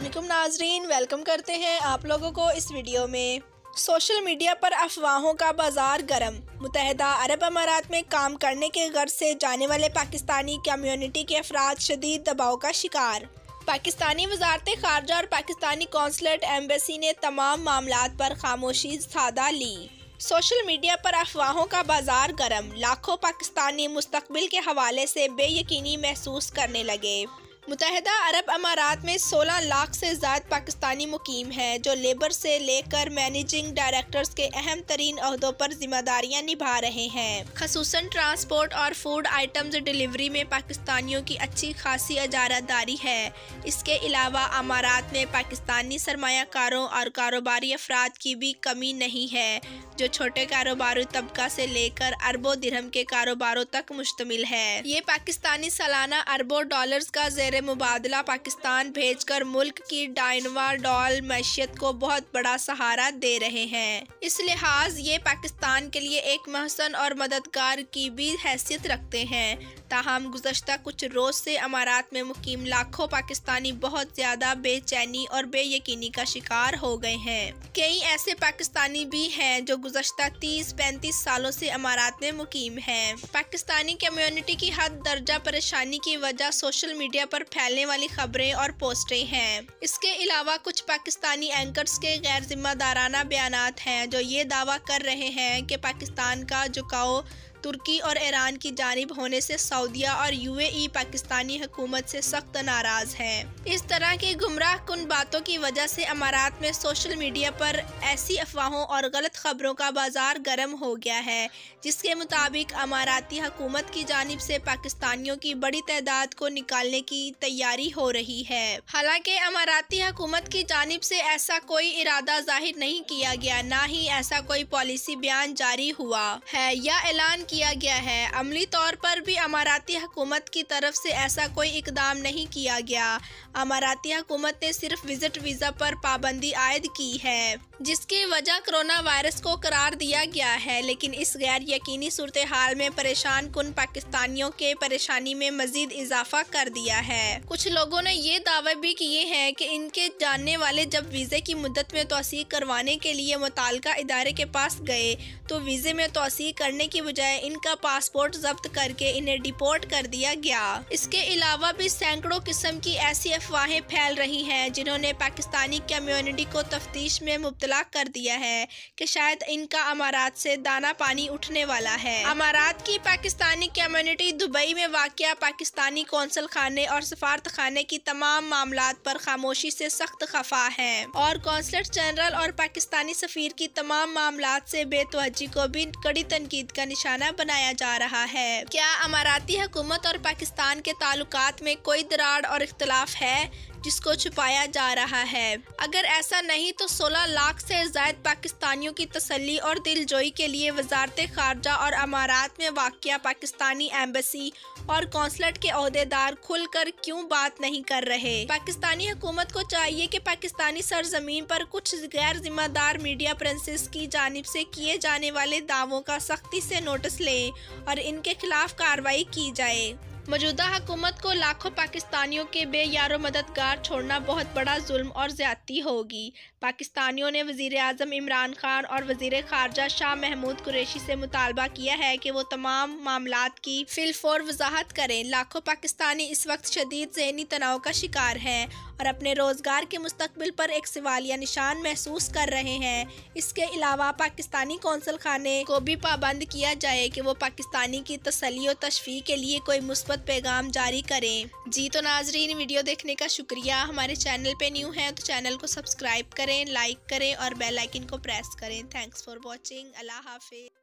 नाजरीन वेलकम करते हैं आप लोगों को इस वीडियो में। सोशल मीडिया पर अफवाहों का बाज़ार गर्म। मुतहदा अरब अमारात में काम करने के गर्ज से जाने वाले पाकिस्तानी कम्युनिटी के अफराद शदीद दबाव का शिकार। पाकिस्तानी वजारत खारजा और पाकिस्तानी कौंसलेट एम्बेसी ने तमाम मामला पर खामोशी सादा ली। सोशल मीडिया पर अफवाहों का बाज़ार गर्म। लाखों पाकिस्तानी मुस्तबिल के हवाले से बेयकीनी महसूस करने लगे। मुतहदा अरब अमारात में 16 लाख से ज़्यादा पाकिस्तानी मुकीम हैं, जो लेबर से लेकर मैनेजिंग डायरेक्टर्स के अहम तरीन अहदों पर जिम्मेदारियाँ निभा रहे हैं। खसूस ट्रांसपोर्ट और फ़ूड आइटम्स डिलीवरी में पाकिस्तानियों की अच्छी खासी अजारादारी है। इसके अलावा अमारात में पाकिस्तानी सरमाकारों और कारोबारी अफराद की भी कमी नहीं है। जो छोटे कारोबारी तबका से लेकर अरबों दिरहम के कारोबारों तक मुश्तमिल है। ये पाकिस्तानी सालाना अरबों डॉलर्स का जेर मुबादला पाकिस्तान भेज कर मुल्क की डायनवा डॉल मैशियत को बहुत बड़ा सहारा दे रहे हैं। इस लिहाज ये पाकिस्तान के लिए एक महसन और मददगार की भी हैसियत रखते हैं। ताहम गुजशत कुछ रोज से अमारात में मुकीम लाखों पाकिस्तानी बहुत ज़्यादा बेचैनी और बेयकीनी का शिकार हो गए हैं। कई ऐसे पाकिस्तानी भी हैं जो गुजशत तीस पैंतीस सालों से अमारात में मुकीम हैं। पाकिस्तानी कम्युनिटी की हद दर्जा परेशानी की वजह सोशल मीडिया पर फैलने वाली खबरें और पोस्टें हैं। इसके अलावा कुछ पाकिस्तानी एंकर्स के गैर जिम्मेदाराना बयान हैं जो ये दावा कर रहे हैं कि पाकिस्तान का झुकाव तुर्की और ईरान की जानब होने से सऊदिया और यूएई पाकिस्तानी हुकूमत से सख्त नाराज़ हैं। इस तरह की गुमराह कन बातों की वजह से अमारात में सोशल मीडिया पर ऐसी अफवाहों और गलत खबरों का बाज़ार गर्म हो गया है, जिसके मुताबिक अमाराती हुकूमत की जानब से पाकिस्तानियों की बड़ी तादाद को निकालने की तैयारी हो रही है। हालाँकि अमाराती हुकूमत की जानब से ऐसा कोई इरादा ज़ाहिर नहीं किया गया, ना ही ऐसा कोई पॉलिसी बयान जारी हुआ है या ऐलान किया गया है। अमली तौर पर भी अमाराती हुकूमत की तरफ़ से ऐसा कोई इकदाम नहीं किया गया। अमाराती हुकूमत ने सिर्फ़ विज़िट वीज़ा पर पाबंदी आयद की है, जिसकी वजह कोरोना वायरस को करार दिया गया है। लेकिन इस गैर यकीनी सूरत हाल में परेशान कन पाकिस्तानियों के परेशानी में मजीद इजाफा कर दिया है। कुछ लोगों ने ये दावे भी किए हैं कि इनके जानने वाले जब वीज़े की मुद्दत में तोसी करवाने के लिए मुतल इदारे के पास गए तो वीज़े में तोसी करने की बजाय इनका पासपोर्ट जब्त करके इन्हें डिपोर्ट कर दिया गया। इसके अलावा भी सैकड़ों किस्म की ऐसी अफवाहें फैल रही हैं, जिन्होंने पाकिस्तानी कम्युनिटी को तफ्तीश में मुबतला कर दिया है कि शायद इनका अमारात से दाना पानी उठने वाला है। अमारात की पाकिस्तानी कम्युनिटी दुबई में वाक़ पाकिस्तानी कौंसल खाने और सफारत खाने की तमाम मामला पर खामोशी से सख्त खफा है और कौंसलेट जनरल और पाकिस्तानी सफीर की तमाम मामला से बेतवजी को भी कड़ी तनकीद का निशाना बनाया जा रहा है। क्या अमाराती हुकूमत और पाकिस्तान के ताल्लुक में कोई दरार और इख्तलाफ है? जिसको छुपाया जा रहा है। अगर ऐसा नहीं तो 16 लाख से जायद पाकिस्तानियों की तसल्ली और दिलजोई के लिए वजारत खारजा और अमारात में वाक़ पाकिस्तानी एम्बेसी और कौंसलेट के अहदेदार खुल कर क्यों बात नहीं कर रहे? पाकिस्तानी हुकूमत को चाहिए कि पाकिस्तानी सरजमीन पर कुछ गैर जिम्मेदार मीडिया प्रिंसेस की जानब से किए जाने वाले दावों का सख्ती से नोटिस लें और इनके खिलाफ कार्रवाई की जाए। मौजूदा हुकूमत को लाखों पाकिस्तानियों के बेयारो मददगार छोड़ना बहुत बड़ा जुल्म और ज़्यादती होगी। पाकिस्तानियों ने वज़ीर अजम इमरान खान और वज़ीर खारजा शाह महमूद कुरेशी से मुतालबा किया है कि वो तमाम मामला की फिलफोर वजाहत करें। लाखों पाकिस्तानी इस वक्त शदीद जहनी तनाव का शिकार हैं और अपने रोज़गार के मुस्तबिल पर एक सवालिया निशान महसूस कर रहे हैं। इसके अलावा पाकिस्तानी कौंसल खाने को भी पाबंद किया जाए कि वो पाकिस्तानी की तसली और तशफी के लिए कोई मुस्बत पैगाम जारी करें। जी तो नाजरीन, वीडियो देखने का शुक्रिया। हमारे चैनल पे न्यू हैं तो चैनल को सब्सक्राइब करें, लाइक करें और बेल आइकन को प्रेस करें। Thanks for watching. अल्लाह हाफिज़।